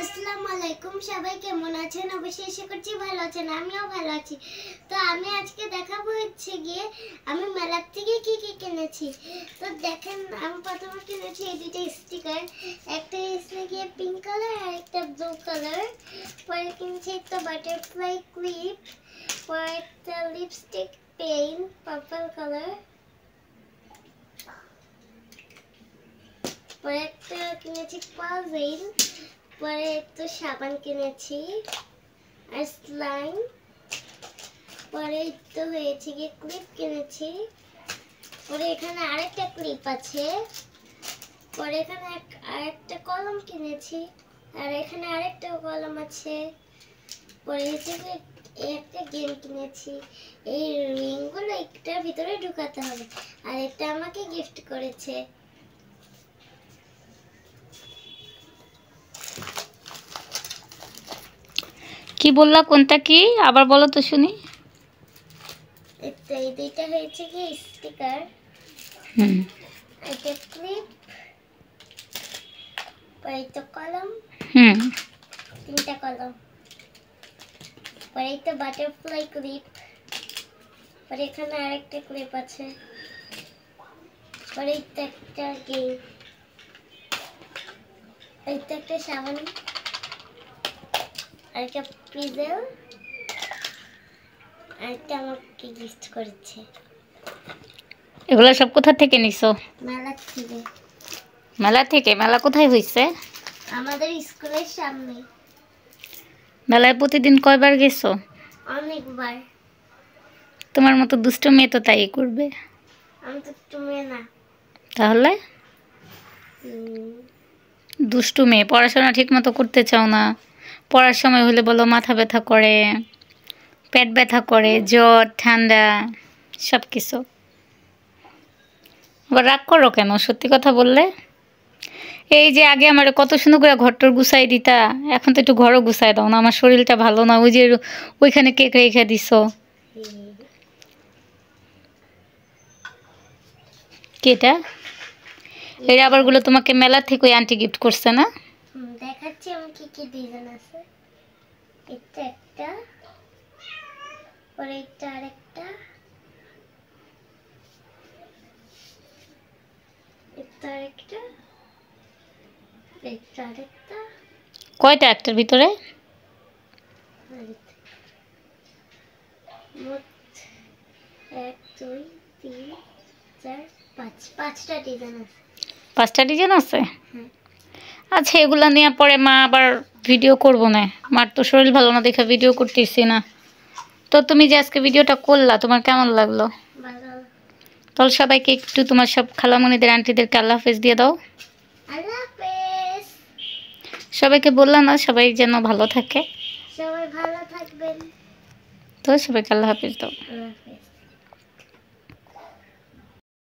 আসসালামু আলাইকুম, সবাই কেমন আছেন? অবশ্যই আশা করছি ভালো আছেন, আমিও ভালো আছি। তো আমি আজকে দেখাবো হচ্ছে গিয়ে আমি মেলার থেকে কি কি কিনেছি। তো দেখেন, আমি প্রথমে কিনেছি এই দুটো স্টিকার একটা এসে গিয়ে পিঙ্ক কালার আর একটা ব্লু কালার পরে কিনেছি একটা বাটারফ্লাই ক্লিপ পরে একটা লিপস্টিক পেন পার্পল কালার পরে একটা কিনেছি পাজেল পরে একটু সাবান কিনেছি আর স্লাইম পরে তো হয়েছে গিয়ে ক্লিপ কিনেছি। পরে এখানে আরেকটা ক্লিপ আছে। পরে এখানে আরেকটা কলম কিনেছি। আর এখানে আরেকটা কলম আছে। পরে হচ্ছে একটা গেম কিনেছি। এই রিংগুলো একটার ভিতরে ঢুকাতে হবে। আর এটা আমাকে গিফট করেছে। কি বললা কোনটা কি? আবার বলো তো শুনি। এই দুইটা হয়েছে কি স্টিকার হুম। এটা ক্লিপ পরে কলম। হুম। তিনটা কলম। পরে তো বাটারফ্লাই ক্লিপ পরে এখানে আরেকটা ক্লিপ আছে। পরে একটা গেম এই একটা সাবান। আর একটা পিজেল আর একটা আমাকে গিফট করেছে। এগুলো সব কোথা থেকে নিছো? মেলা থেকে। মেলা থেকে? মেলা কোথায় হয়েছে আমাদের স্কুলের সামনে। মেলায় প্রতিদিন কয়বার গেছো? অনেকবার। তোমার মতো দুষ্ট মেয়ে তো তাই করবে। আমি তো তুমি না। তাহলে? দুষ্টু মেয়ে পড়াশোনা ঠিক মতো করতে চাও না? পড়ার সময় হলে বলো, মাথা ব্যথা করে, পেট ব্যথা করে, জ্বর, ঠান্ডা সব কিছু আবার রাগ করো কেন? সত্যি কথা বললে? এই যে আগে আমার কত সুন্দর করে ঘরটর গুছাই দিতা, এখন তো একটু ঘরও গুছাই দাও না, আমার শরীরটা ভালো না, ওই যে ওইখানে কেক রেখে হুম। কেটা এই রাবারগুলো তোমাকে মেলা থেকে ওই আন্টি গিফট করছে না? দেখাচ্ছি আমার কি কি ডিজাইন আছে। এটা একটা পরে এটা আরেকটা। এটা আরেকটা এটা আরেকটা। কয়টা একটার ভিতরে? মোট এক দুই তিন চার পাঁচ। পাঁচটা ডিজাইন আছে। পাঁচটা ডিজাইন আছে? হুম। আচ্ছা এগুলা নিয়ে পরে মা আবার ভিডিও করব না। মার তো শরীর ভালো না দেখে ভিডিও করতেছি না। তো তুমি যে আজকে ভিডিওটা করলা তোমার কেমন লাগল? তাহলে সবাইকে একটু তোমার সব খালামণিদের আন্টিদেরকে আল্লাহ হাফেজ দিয়ে দাও। সবাইকে বললাম না সবাই যেন ভালো থাকে। সবাই ভালো থাকবেন। তো সবাইকে আল্লাহ হাফেজ দাও।